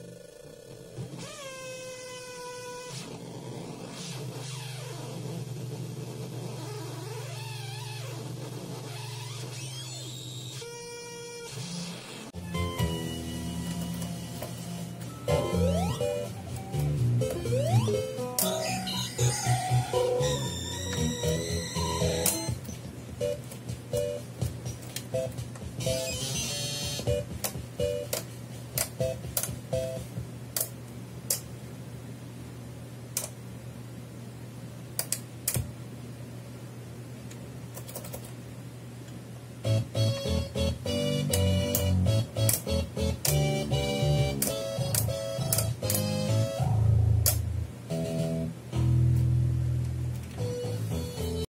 you